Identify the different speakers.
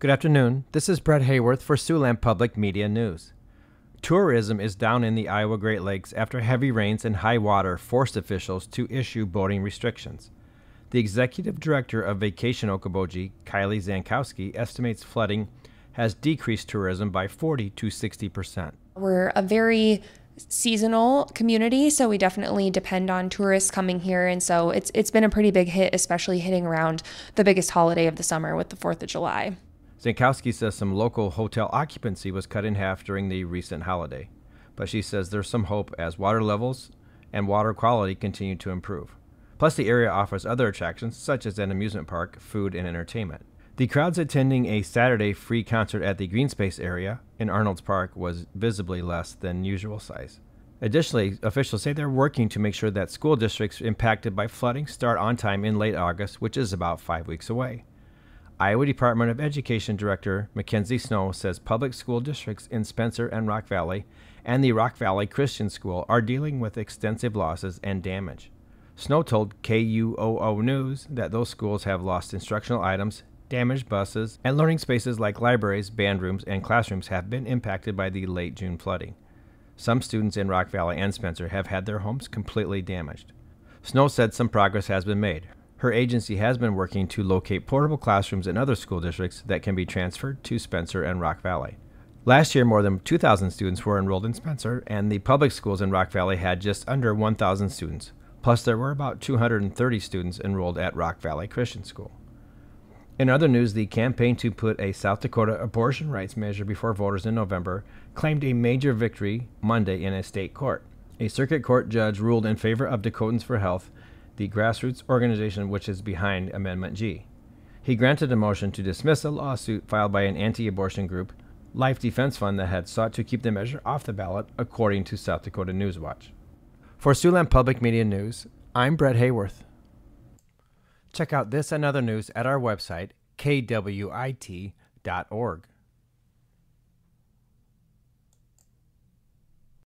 Speaker 1: Good afternoon. This is Bret Hayworth for Siouxland Public Media News. Tourism is down in the Iowa Great Lakes after heavy rains and high water forced officials to issue boating restrictions. The executive director of Vacation Okoboji, Kylie Zankowski, estimates flooding has decreased tourism by 40 to 60 percent.
Speaker 2: We're a very seasonal community, so we definitely depend on tourists coming here, and so it's it's been a pretty big hit, especially hitting around the biggest holiday of the summer with the Fourth of July.
Speaker 1: Zankowski says some local hotel occupancy was cut in half during the recent holiday, but she says there's some hope as water levels and water quality continue to improve. Plus, the area offers other attractions such as an amusement park, food, and entertainment. The crowds attending a Saturday free concert at the Green Space area in Arnolds Park was visibly less than usual size. Additionally, officials say they're working to make sure that school districts impacted by flooding start on time in late August, which is about five weeks away. Iowa Department of Education Director McKenzie Snow says public school districts in Spencer and Rock Valley and the Rock Valley Christian School are dealing with extensive losses and damage. Snow told KUOO News that those schools have lost instructional items, damaged buses, and learning spaces like libraries, band rooms, and classrooms have been impacted by the late June flooding. Some students in Rock Valley and Spencer have had their homes completely damaged. Snow said some progress has been made. Her agency has been working to locate portable classrooms in other school districts that can be transferred to Spencer and Rock Valley. Last year, more than 2,000 students were enrolled in Spencer, and the public schools in Rock Valley had just under 1,000 students. Plus, there were about 230 students enrolled at Rock Valley Christian School. In other news, the campaign to put a South Dakota abortion rights measure before voters in November claimed a major victory Monday in a state court. A circuit court judge ruled in favor of Dakotans for Health the grassroots organization which is behind Amendment G. He granted a motion to dismiss a lawsuit filed by an anti abortion group, Life Defense Fund, that had sought to keep the measure off the ballot, according to South Dakota Newswatch. For Siouxland Public Media News, I'm Bret Hayworth. Check out this and other news at our website, kwit.org.